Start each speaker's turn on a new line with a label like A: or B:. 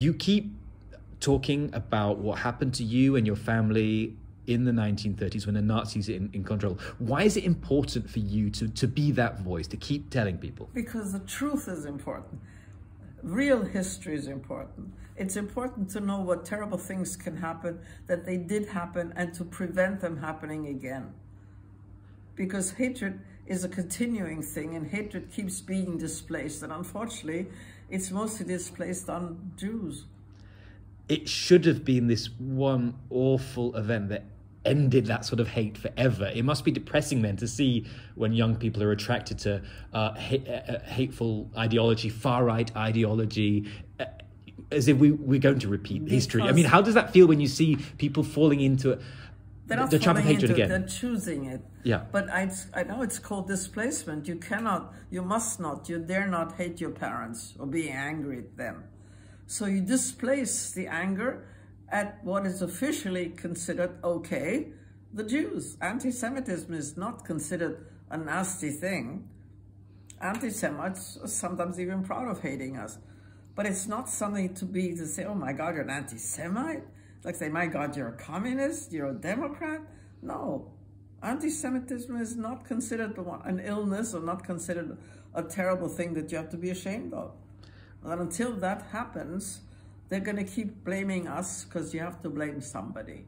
A: You keep talking about what happened to you and your family in the 1930s when the Nazis in, in control. Why is it important for you to, to be that voice, to keep telling people?
B: Because the truth is important. Real history is important. It's important to know what terrible things can happen, that they did happen, and to prevent them happening again. Because hatred is a continuing thing, and hatred keeps being displaced. And unfortunately, it's mostly displaced on Jews.
A: It should have been this one awful event that ended that sort of hate forever. It must be depressing then to see when young people are attracted to uh, ha- uh, hateful ideology, far right ideology, uh, as if we, we're going to repeat because history. I mean, how does that feel when you see people falling into it?
B: They're not
A: the of hatred again.
B: They're choosing it.
A: Yeah.
B: But I, I know it's called displacement. You cannot, you must not, you dare not hate your parents or be angry at them. So you displace the anger at what is officially considered okay, the Jews. Anti-Semitism is not considered a nasty thing. Anti-Semites are sometimes even proud of hating us. But it's not something to be to say, oh my God, you're an anti-Semite? Like say, my God, you're a communist, you're a Democrat? No. Anti-Semitism is not considered an illness or not considered a terrible thing that you have to be ashamed of. And until that happens, they're going to keep blaming us because you have to blame somebody.